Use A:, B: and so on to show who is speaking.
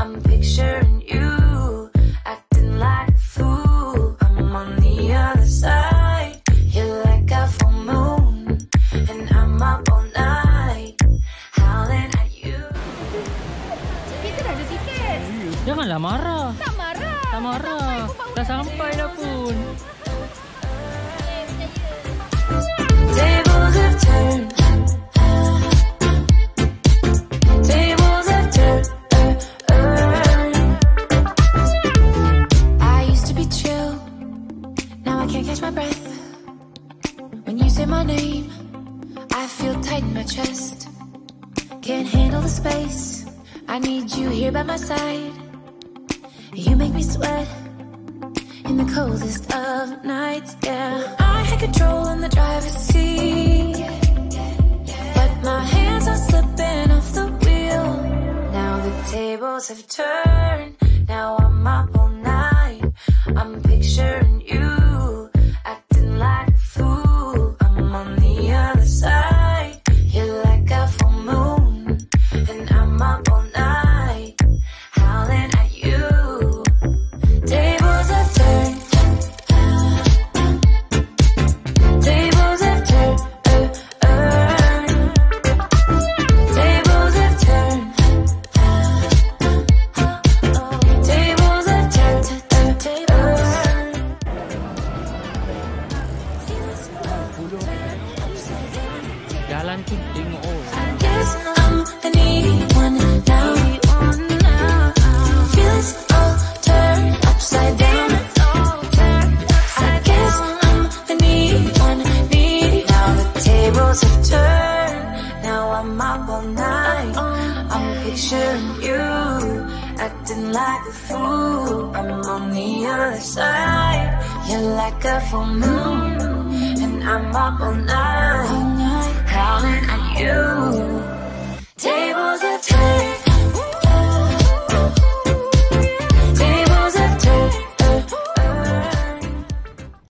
A: I'm picturing you acting like a fool. I'm on the other side. You're like a full moon. And I'm up all night. Howling at you.
B: Kita dah ada tiket.
C: Janganlah marah.
B: Tak marah.
C: Tak marah. Dah sampai dah pun.
A: Tables have turned. Can't catch my breath. When you say my name, I feel tight in my chest. Can't handle the space. I need you here by my side. You make me sweat in the coldest of nights, yeah. I had control in the driver's seat, but my hands are slipping off the wheel. Now the tables have turned. Now I'm up all night. I'm picturing you and fool. I'm on the other side. You're like a full moon, and I'm up all night, howling at you.